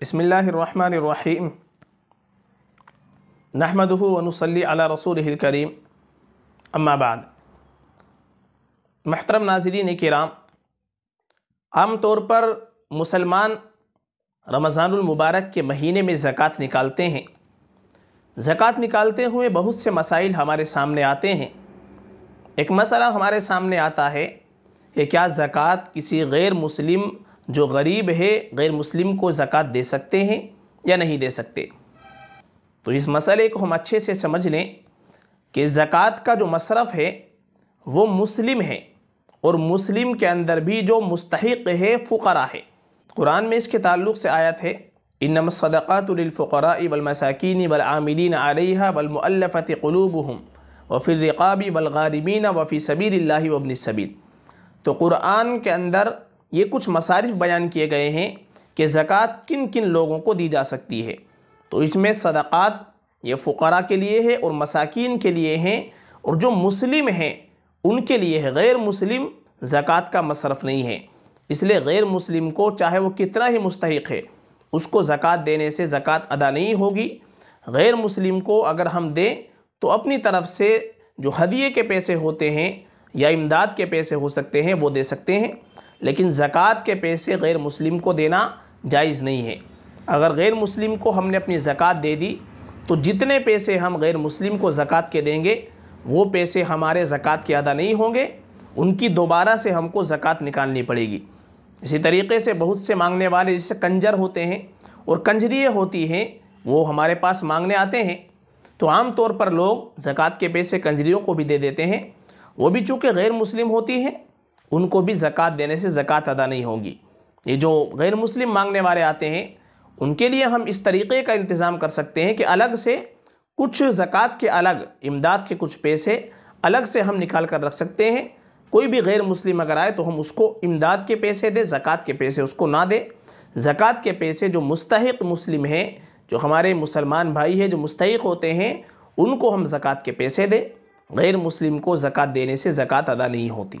बसमीम नहमदहू वनसली अला रसूल करीम अम्माबाद महतरम नाजरीन कराम आम तौर पर मुसलमान रमज़ानमबारक के महीने में ज़क़़त निकालते हैं। ज़क़़त निकालते हुए बहुत से मसाइल हमारे सामने आते हैं। एक मसला हमारे सामने आता है कि क्या ज़क़़त किसी गैर मुस्लिम जो गरीब है, गैर मुस्लिम को ज़क़़त दे सकते हैं या नहीं दे सकते। तो इस मसले को हम अच्छे से समझ लें कि ज़क़़त का जो मसरफ़ है, वो मुस्लिम है और मुस्लिम के अंदर भी जो मुस्तक है, फ़ुकरा है। कुरान में इसके ताल्लुक़ से आयत है इन सदक़ातफ़रा वलमसाकिन वलआमिन आलिहा वलमफ़त क़लूबहम वफ़िरक़ाबी वलगारबीन वफ़ी सबीर वबन सबील। तो कुरान के अंदर ये कुछ मसारिफ बयान किए गए हैं कि ज़क़़त किन किन लोगों को दी जा सकती है। तो इसमें सदक़ात ये फ़ुकरा के लिए है और मसाकिन के लिए हैं और जो मुस्लिम हैं, उनके लिए है। गैर मुस्लिम ज़क़़त का मसरफ़ नहीं है। इसलिए गैर मुस्लिम को चाहे वो कितना ही मुस्तक है, उसको ज़क़़त देने से ज़क़़त अदा नहीं होगी। गैर मुस्लिम को अगर हम दें तो अपनी तरफ़ से जो हदिये के पैसे होते हैं या इमदाद के पैसे हो सकते हैं, वो दे सकते हैं। लेकिन ज़क़़त के पैसे गैर मुस्लिम को देना जायज़ नहीं है। अगर गैर मुस्लिम को हमने अपनी ज़क़़त दे दी तो जितने पैसे हम गैर मुस्लिम को ज़क़़त के देंगे, वो पैसे हमारे ज़क़़त के अदा नहीं होंगे, उनकी दोबारा से हमको ज़क़़त निकालनी पड़ेगी। इसी तरीके से बहुत से मांगने वाले जैसे कंजर होते हैं और कंजरिए होती हैं, वो हमारे पास मांगने आते हैं। तो आम तौर पर लोग ज़क़़त के पैसे कंजरियों को भी दे देते हैं। वो भी चूँकि गैर मुस्लिम होती हैं उनको भी ज़क़़त देने से ज़क़़त अदा नहीं होगी। ये जो गैर मुस्लिम मांगने वाले आते हैं, उनके लिए हम इस तरीक़े का इंतज़ाम कर सकते हैं कि अलग से कुछ ज़क़़त के अलग, इमदाद के कुछ पैसे अलग से हम निकाल कर रख सकते हैं। कोई भी गैर मुस्लिम अगर आए तो हम उसको इमदाद के पैसे दें, ज़क़़त के पैसे उसको ना दें। ज़क़़त के पैसे जो मुस्तक मुस्लिम हैं, जो हमारे मुसलमान भाई हैं, जो मुस्तक होते हैं, उनको हम ज़क़़त के पैसे दें। गैर मुस्लिम को ज़क़़त देने से ज़क़़त अदा नहीं होती।